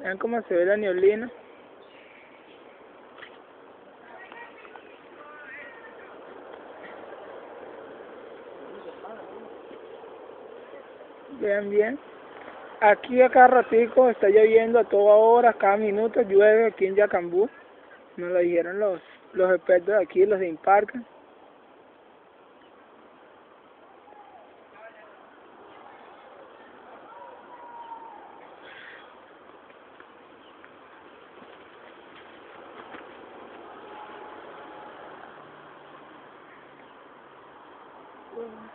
Vean cómo se ve la neblina. Vean bien. Aquí a ratico está lloviendo a toda hora, cada minuto llueve aquí en Yacambú. Nos lo dijeron los, los expertos de aquí, los de Imparca. room.